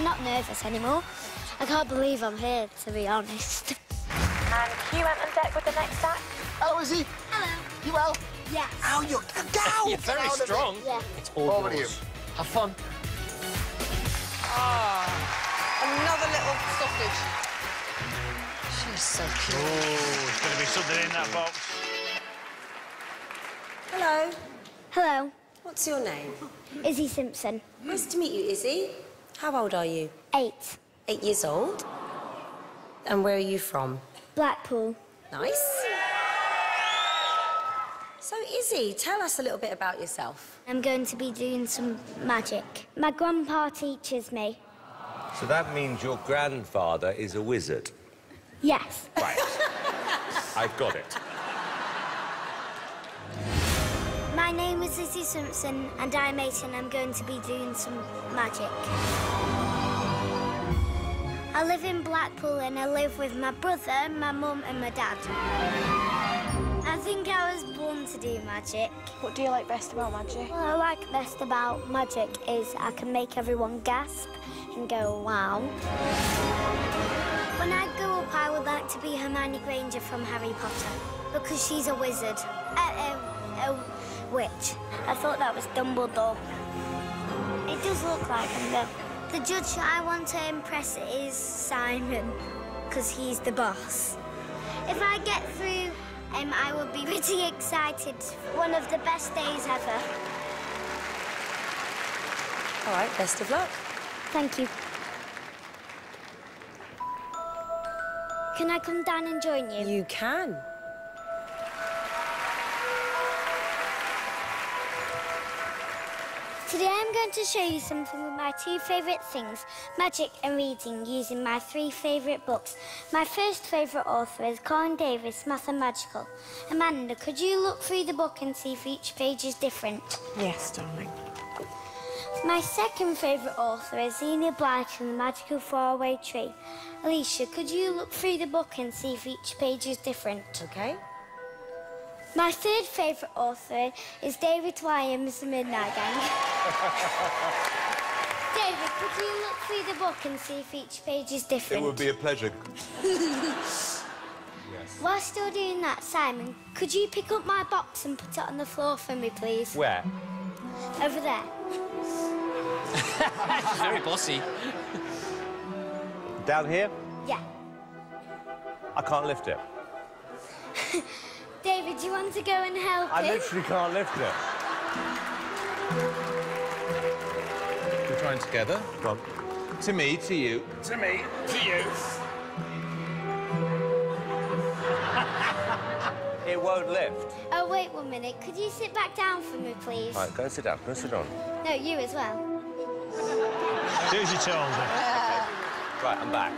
I'm not nervous anymore. I can't believe I'm here, to be honest. And Hugh went on deck with the next act. Oh, Hello, Issy. Hello. You well? Yes. Ow, you're go! You're very Out it. strong. Yeah. It's all Over to you. Have fun. Ah, another little sausage. She's so cute. Oh, there's going to be something in that box. Hello. Hello. What's your name? Issy Simpson. Nice to meet you, Issy. How old are you? Eight. Eight years old. And where are you from? Blackpool. Nice. So, Issy, tell us a little bit about yourself. I'm going to be doing some magic. My grandpa teaches me. So that means your grandfather is a wizard. Yes. Right. I've got it. My name is Issy Simpson, and I'm eight, and I'm going to be doing some magic. I live in Blackpool, and I live with my brother, my mum, and my dad. I think I was born to do magic. What do you like best about magic? What I like best about magic is I can make everyone gasp and go, wow. When I I would like to be Hermione Granger from Harry Potter because she's a wizard. A, witch. I thought that was Dumbledore. It does look like him, though. The judge I want to impress is Simon because he's the boss. If I get through, um, I will be pretty excited. One of the best days ever. All right, best of luck. Thank you. Can I come down and join you? You can. Today I'm going to show you something with my two favourite things, magic and reading, using my three favourite books. My first favourite author is Colin Davis, Math and Magical. Amanda, could you look through the book and see if each page is different? Yes, darling. My second favourite author is Enid Blyton and the Magical Faraway Tree. Alesha, could you look through the book and see if each page is different? Okay. My third favourite author is David Walliams, The Midnight Gang. David, could you look through the book and see if each page is different? It would be a pleasure. Whilst you're doing that, Simon, could you pick up my box and put it on the floor for me, please? Where? Over there. She's very bossy. Down here? Yeah. I can't lift it. David, do you want to go and help I him? literally can't lift it. We're trying together. Come on. To me, to you. To me, to you. It won't lift. Oh, wait one minute. Could you sit back down for me, please? Right, go and sit down. Go and sit down. No, you as well. Do as you're told. Right, I'm back.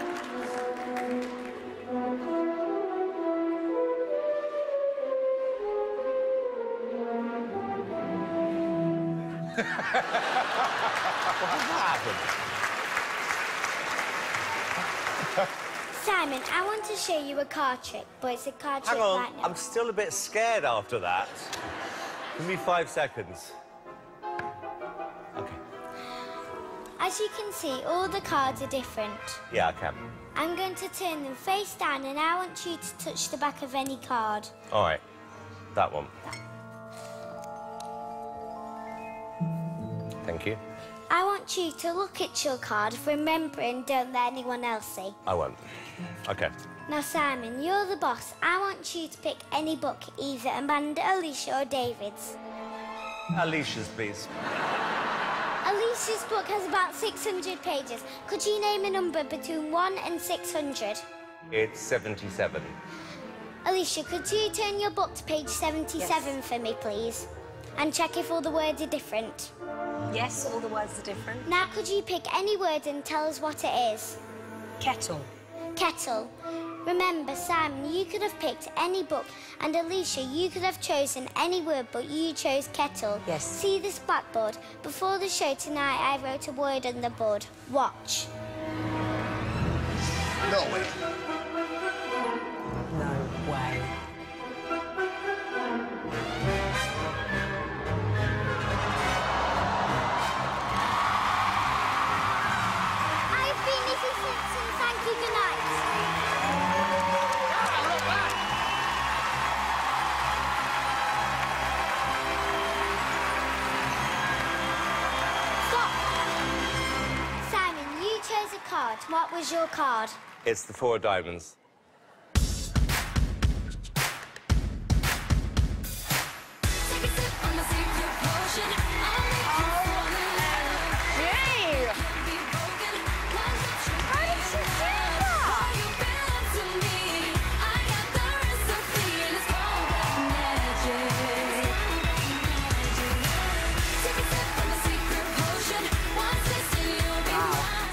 what happened? Simon, I want to show you a card trick, but it's a card Hang trick on, right now. I'm still a bit scared after that. Give me five seconds. As you can see, all the cards are different. Yeah, I can. I'm going to turn them face down and I want you to touch the back of any card. All right. That one. Thank you. I want you to look at your card, remembering don't let anyone else see. I won't. Okay. Now, Simon, you're the boss. I want you to pick any book, either Amanda, Alesha, or David's. Alesha's, please. Alesha's book has about 600 pages. Could you name a number between 1 and 600? It's 77. Alesha, could you turn your book to page 77 for me, please? And check if all the words are different. Yes, all the words are different. Now, could you pick any word and tell us what it is? Kettle. Kettle. Remember, Simon, you could have picked any book, and Alesha, you could have chosen any word, but you chose kettle. Yes. See this blackboard? Before the show tonight, I wrote a word on the board. Watch. No, wait. Card. What was your card? It's the four of diamonds.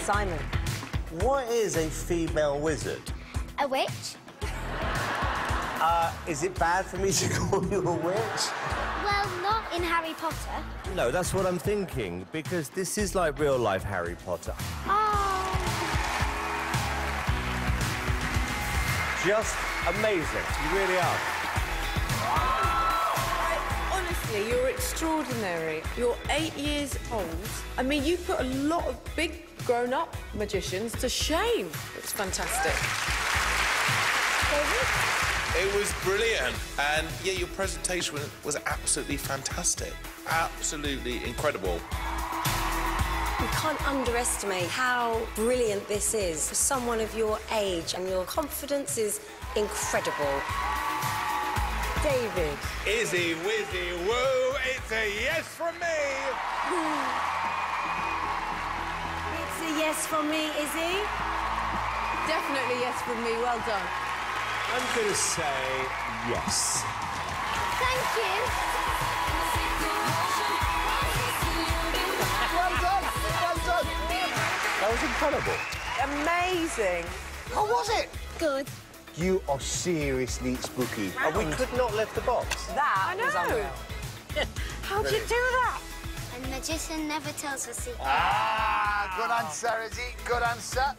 Simon. What is a female wizard? A witch? Uh, is it bad for me to call you a witch? Well, not in Harry Potter. No, that's what I'm thinking, because this is like real life Harry Potter. Oh. Just amazing. You really are. Honestly, you're extraordinary. You're eight years old. I mean, you put a lot of big grown-up magicians to shame. It's fantastic. It was brilliant. And yeah, your presentation was- was absolutely fantastic. Absolutely incredible. You can't underestimate how brilliant this is for someone of your age, and your confidence is incredible. David. Issy, Wizzy, woo! It's a yes from me! It's a yes from me, Issy. Definitely yes from me. Well done. I'm going to say yes. Thank you. Well done. Well done. That was incredible. Amazing. How was it? Good. You are seriously spooky. And we could not lift the box. That was unreal. How'd you do that? A magician never tells a secret. Ah, good answer, Issy. Good answer.